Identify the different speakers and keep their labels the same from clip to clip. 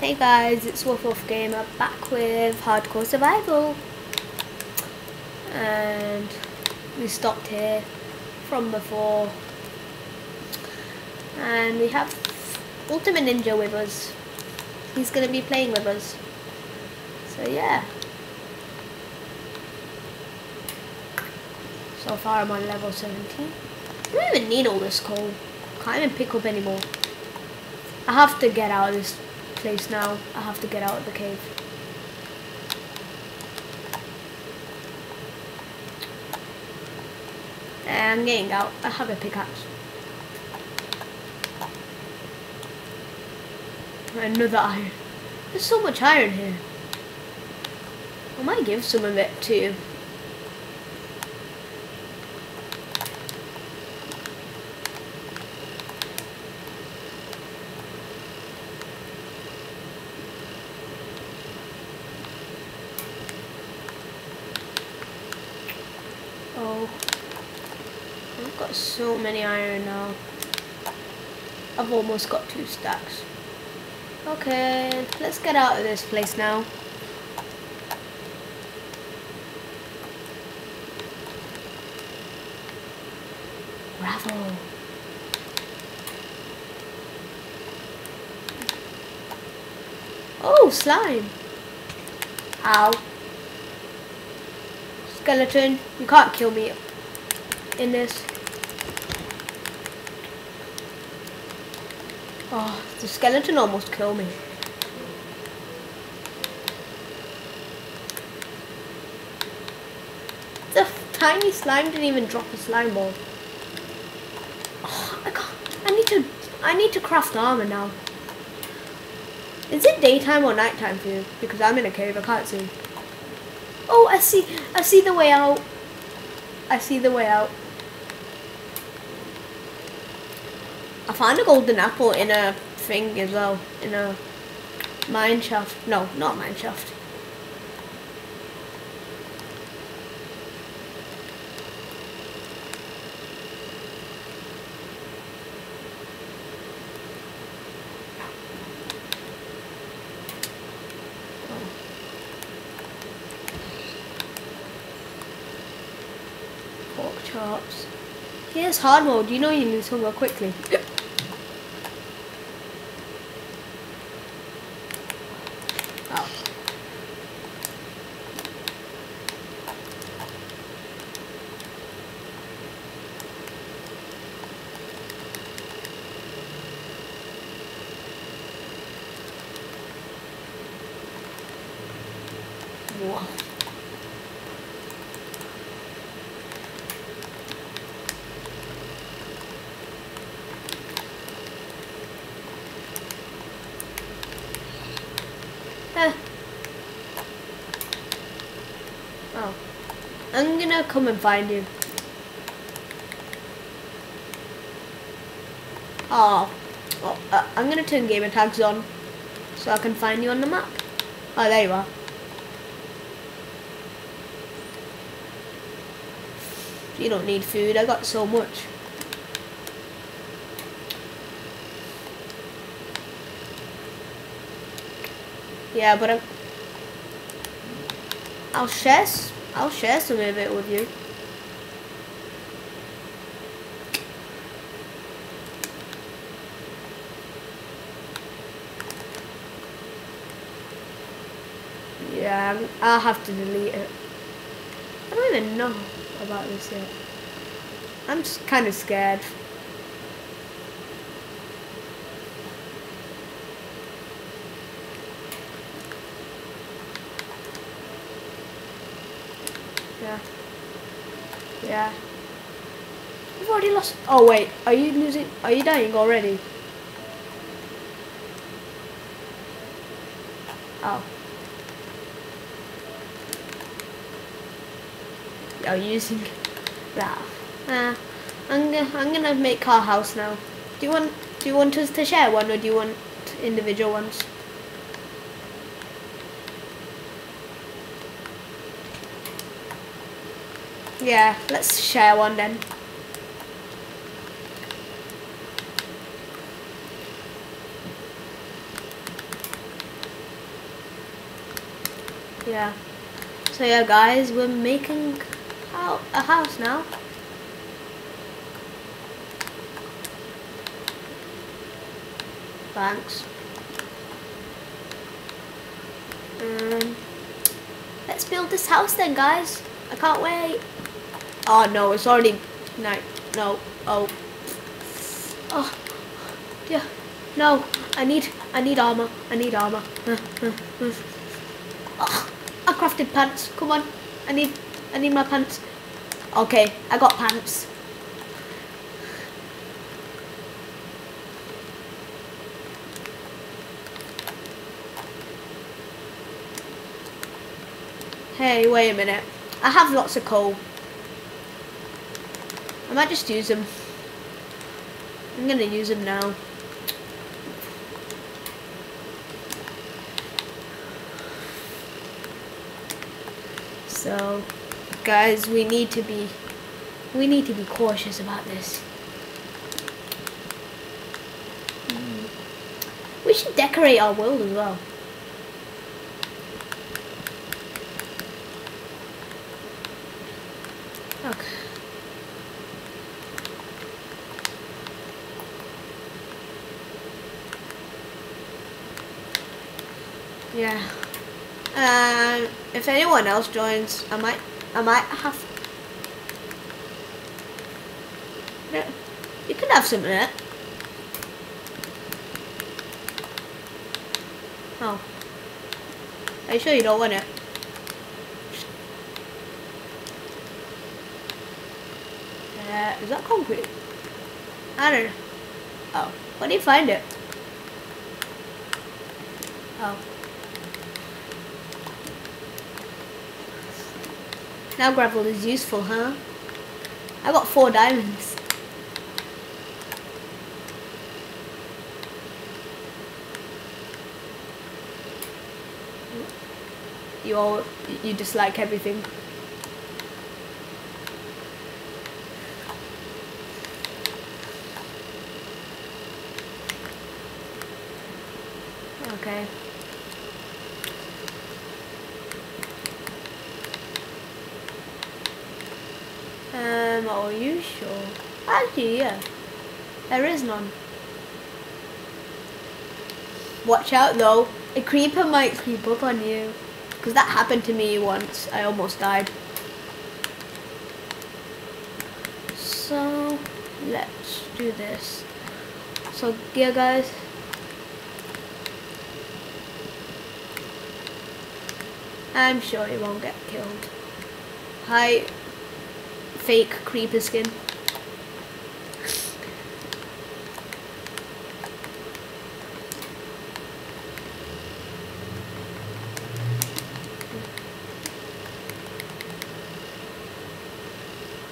Speaker 1: Hey guys, it's Wolf Wolf Gamer back with Hardcore Survival. And we stopped here from before. And we have Ultimate Ninja with us. He's going to be playing with us. So yeah. So far I'm on level 17. I don't even need all this coal. Can't even pick up anymore. I have to get out of this place now. I have to get out of the cave. I'm getting out. I have a pickaxe. Another iron. There's so much iron here. I might give some of it to you. Oh. I've got so many iron now. I've almost got two stacks. Okay, let's get out of this place now. Gravel. Oh, slime. Ow. Skeleton, you can't kill me in this. Oh, the skeleton almost killed me. The tiny slime didn't even drop a slime ball. Oh, I can't. I need to. I need to craft armor now. Is it daytime or nighttime for you? Because I'm in a cave. I can't see. Oh, I see. I see the way out. I see the way out. I found a golden apple in a thing as well. In a mine shaft. No, not mine shaft. Pork chops. Here's hard mode. You know you lose hunger quickly. Oh. Whoa. Eh. Oh. I'm gonna come and find you. Oh. oh uh, I'm gonna turn gamer tags on so I can find you on the map. Oh, there you are. You don't need food. I got so much. Yeah, but I'm, I'll share. I'll share some of it with you. Yeah, I'll have to delete it. I don't even know about this yet. I'm just kind of scared. Yeah. Yeah. You've already lost. Oh wait, are you losing? Are you dying already? Oh. Are using that? Uh, I'm gonna I'm gonna make our house now. Do you want Do you want us to share one or do you want individual ones? Yeah, let's share one then. Yeah. So yeah, guys, we're making out a house now. Thanks. Um, let's build this house then, guys. I can't wait. Oh no, it's already night. No. Oh. Oh. Yeah. No. I need. I need armor. I need armor. Oh, I crafted pants. Come on. I need. I need my pants. Okay. I got pants. Hey, wait a minute. I have lots of coal. I might just use them. I'm gonna use them now. So, guys, we need to be we need to be cautious about this. Hmm. We should decorate our world as well. Okay. Yeah. Um, if anyone else joins, I might, I might have. Yeah, you can have some of it. Oh. Are you sure you don't want it? Uh, is that concrete? I don't know. Oh, where do you find it? Oh. Now gravel is useful, huh? I got four diamonds. You all, you dislike everything. Okay. Um, are you sure? Actually, yeah. There is none. Watch out though. A creeper might creep up on you. Because that happened to me once. I almost died. So, let's do this. So, yeah guys. I'm sure he won't get killed. Hi, fake creeper skin.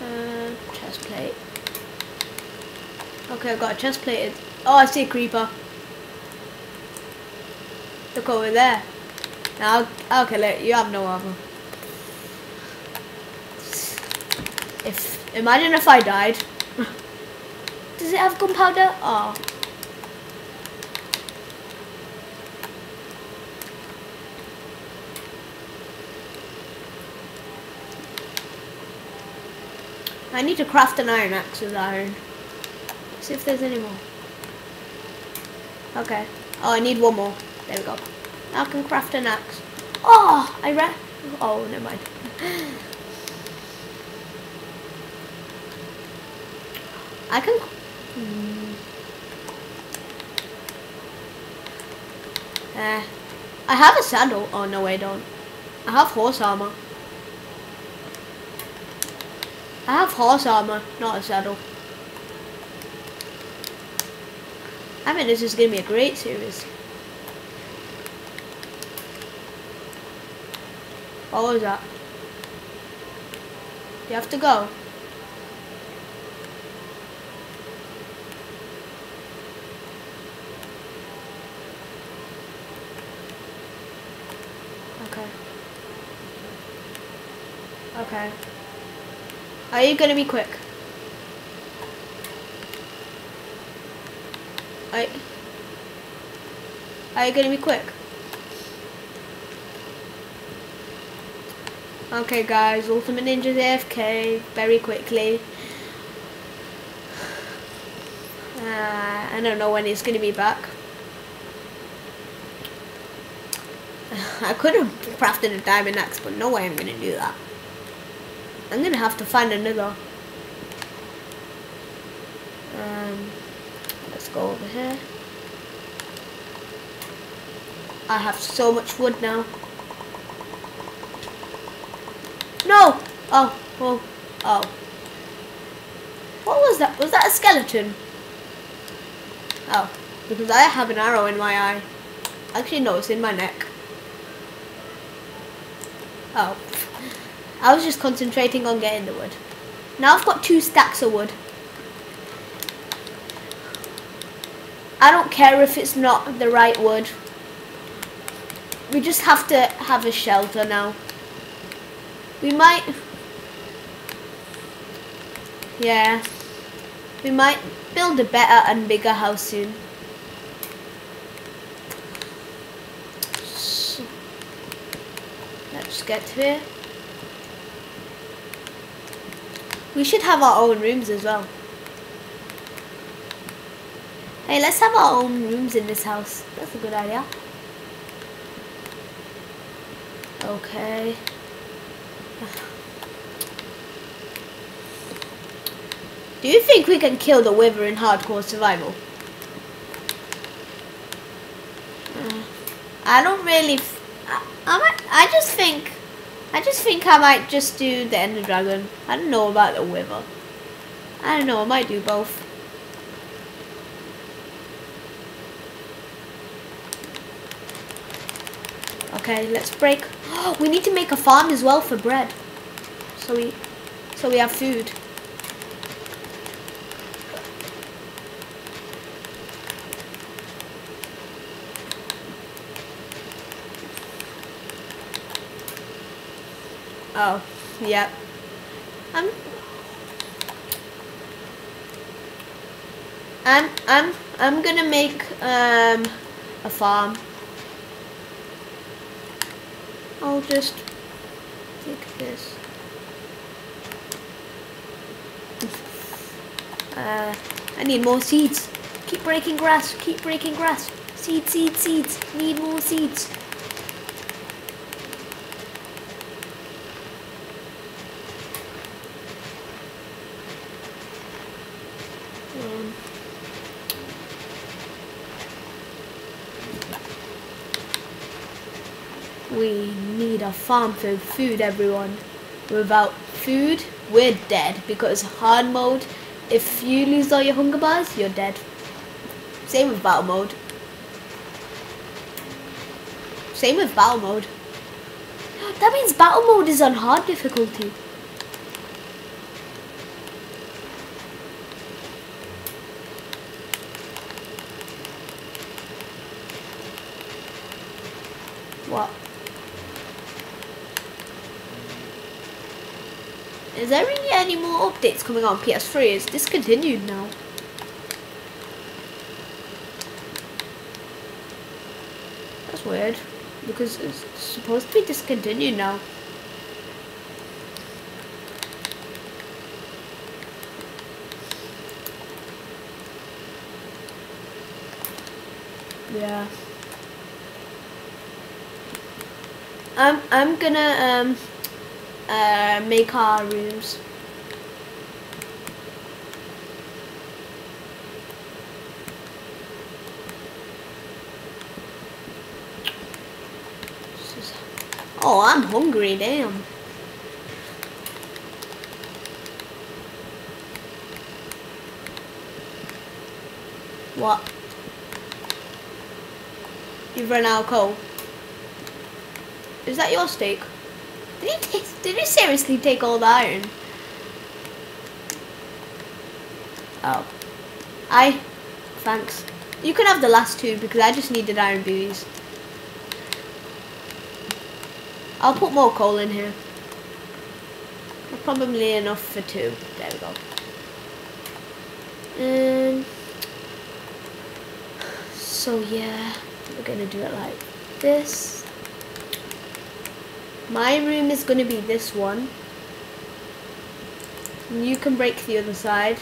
Speaker 1: Uh, chest plate. Okay, I've got a chest plated. Oh, I see a creeper. Look over there. Now, kill it. You have no armor. If imagine if I died. Does it have gunpowder? Oh. I need to craft an iron axe with iron. See if there's any more. Okay. Oh, I need one more. There we go. I can craft an axe. Oh, I read. Oh, never mind. I can. Hmm. Eh. I have a saddle. Oh no, I don't. I have horse armor. I have horse armor, not a saddle. I mean, this is gonna be a great series. What was that? You have to go. Okay. Okay. Are you gonna be quick? Are, are you gonna be quick? Okay guys, Ultimate Ninja's AFK very quickly. Uh, I don't know when he's to be back. I could have crafted a diamond axe, but no way I'm going to do that. I'm going to have to find another. Um, let's go over here. I have so much wood now. No! Oh, oh, oh. What was that? Was that a skeleton? Oh, because I have an arrow in my eye. Actually, no, it's in my neck. Oh. I was just concentrating on getting the wood. Now I've got two stacks of wood. I don't care if it's not the right wood. We just have to have a shelter now. We might... Yeah. We might build a better and bigger house soon. Let's get to it. We should have our own rooms as well. Hey, let's have our own rooms in this house. That's a good idea. Okay. Do you think we can kill the Wither in hardcore survival? Uh, I don't really... I, I, might, I just think... I just think I might just do the Ender Dragon. I don't know about the Wither. I don't know, I might do both. Okay, let's break. we need to make a farm as well for bread. So we, so we have food. Oh, yep. I'm I'm I'm I'm gonna make um a farm. I'll just take this. Uh, I need more seeds. Keep breaking grass. Keep breaking grass. Seeds, seeds, seeds. Need more seeds. We need a farm for food, everyone. Without food, we're dead. Because hard mode, if you lose all your hunger bars, you're dead. Same with battle mode. Same with battle mode. That means battle mode is on hard difficulty. What? Is there really any more updates coming on PS3? It's discontinued now. That's weird. Because it's supposed to be discontinued now. Yeah. I'm I'm gonna um uh, make our rooms. Oh, I'm hungry, damn. What? You've run out of coal. Is that your steak? Did he, take, did he seriously take all the iron? Oh. I... Thanks. You can have the last two because I just needed iron booties. I'll put more coal in here. Probably enough for two. There we go. And so yeah, we're gonna do it like this. My room is going to be this one. You can break the other side.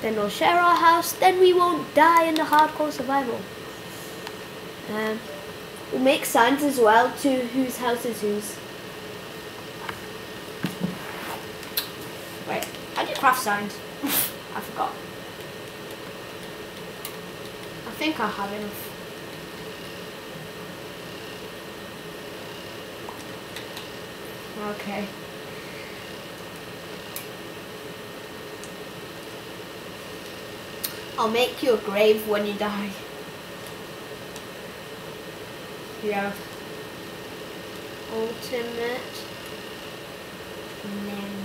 Speaker 1: Then we'll share our house. Then we won't die in the hardcore survival. Um, we'll make signs as well to whose house is whose. Wait, how do you craft signs? I forgot. I think I have enough. Okay. I'll make you a grave when you die. You have ultimate name.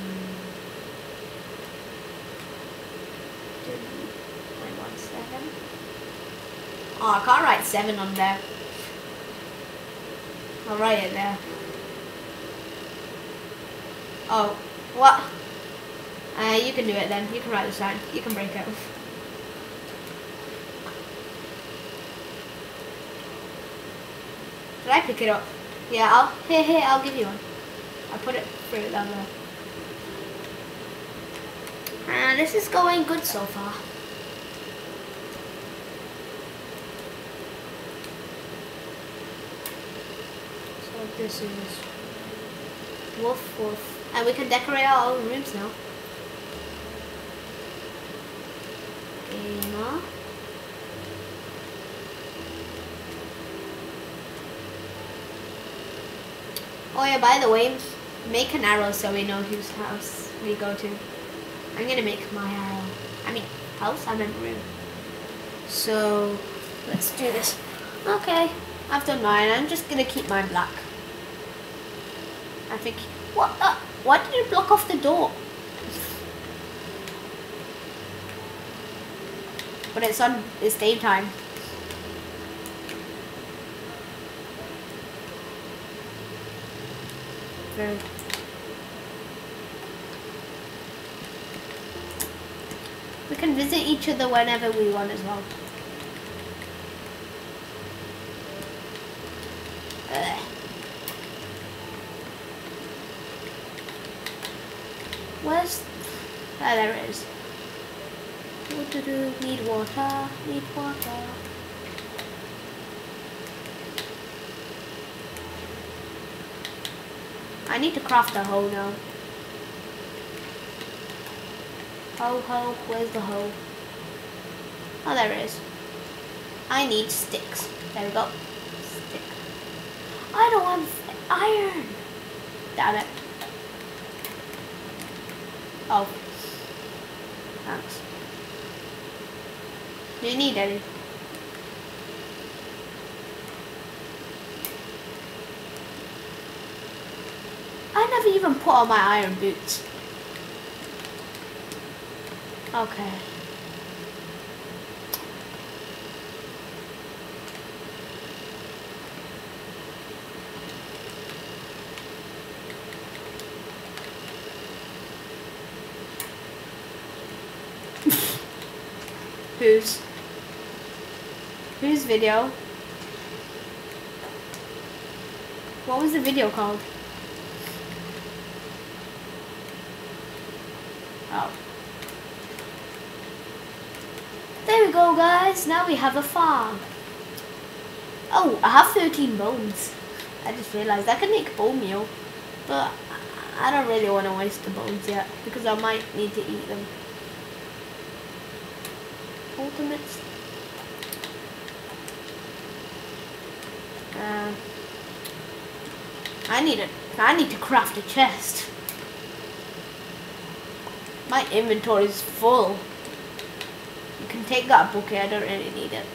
Speaker 1: Wait one second. Oh, I can't write seven on there. I'll write it there. Oh, what? Uh, you can do it then. You can write the sign. You can break it. Did I pick it up? Yeah, I'll, here, here, I'll give you one. I put it through down there. Uh, this is going good so far. So this is woof woof. And we can decorate our own rooms now. Gamer. Oh yeah, by the way, make an arrow so we know whose house we go to. I'm gonna make my arrow. I mean, house? I meant room. So, let's do this. Okay, I've done mine. I'm just gonna keep mine black. I think, what? Uh, why did it block off the door? But it's on, it's daytime. Very We can visit each other whenever we want as well. Ugh. Where's... Ah, there it is. Need water. Need water. I need to craft a hoe now. Ho ho, where's the hoe? Oh, there it is. I need sticks. There we go. Stick. I don't want iron. Damn it. Oh. Thanks. Do you need any? I never even put on my iron boots. Okay. Whose video? What was the video called? Oh. There we go guys, now we have a farm. Oh, I have 13 bones. I just realized I can make bone meal, but I don't really want to waste the bones yet because I might need to eat them. Ultimates. Uh, I need a. I need to craft a chest. My inventory is full. You can take that bucket. I don't really need it.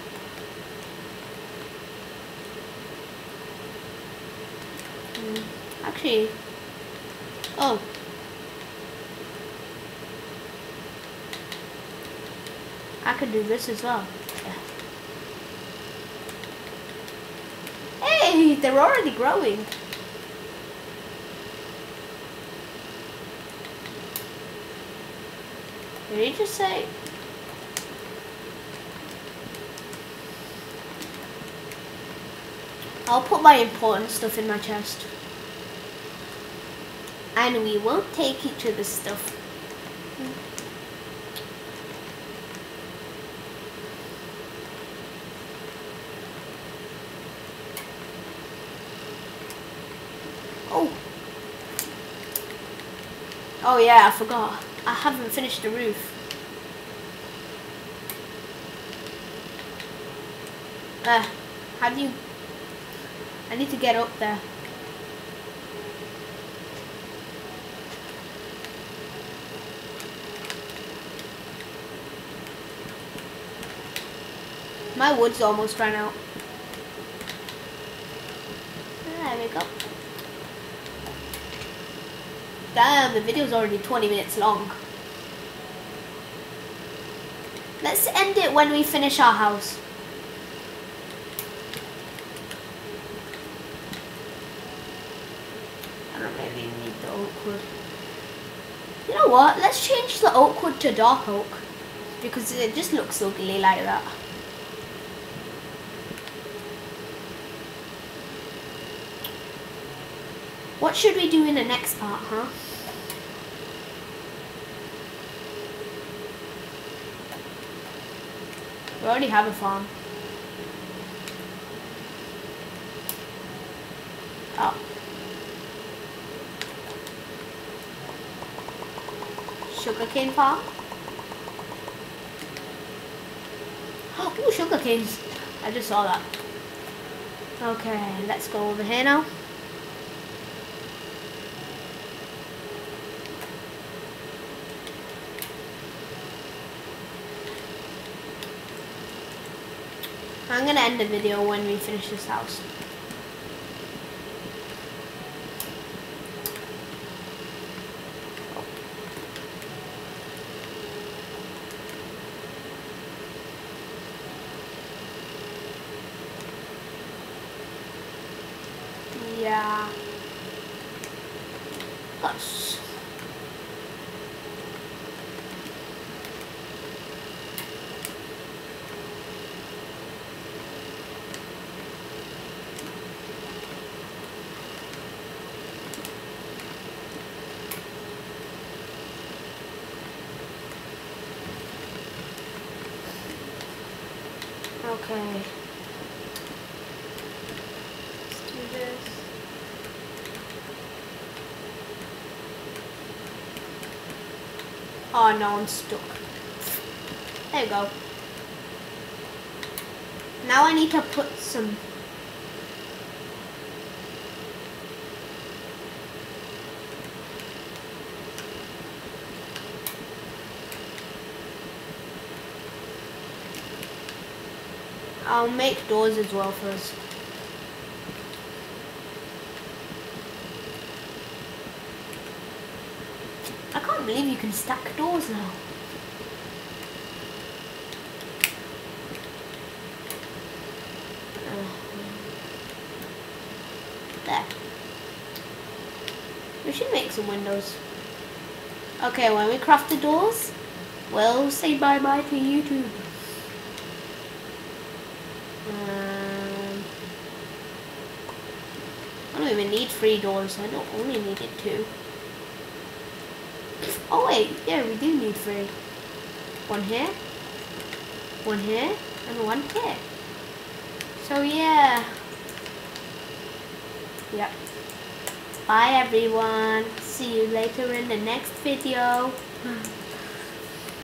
Speaker 1: Hmm, actually, oh. I could do this as well. Hey, they're already growing. Did he just say? I'll put my important stuff in my chest. and we won't take each other's stuff. Oh. Oh yeah, I forgot. I haven't finished the roof. Uh, how do you... I need to get up there. My wood's almost run out. There we go. Damn, the video's already 20 minutes long. Let's end it when we finish our house. I don't really need the oak wood. You know what? Let's change the oak wood to dark oak. Because it just looks ugly like that. What should we do in the next part, huh? We already have a farm. Oh. Sugarcane farm? Oh, sugar canes. I just saw that. Okay, let's go over here now. I'm gonna end the video when we finish this house. Yeah. Us. Okay. Let's do this. Oh no, I'm stuck. There you go. Now I need to put some I'll make doors as well first. I can't believe you can stack doors now. Uh, there. We should make some windows. Okay, when we craft the doors, we'll say bye-bye to YouTube. Um, I don't even need three doors. I don't only needed two. Oh wait, yeah, we do need three. One here, one here, and one here. So yeah. Yep. Bye everyone. See you later in the next video.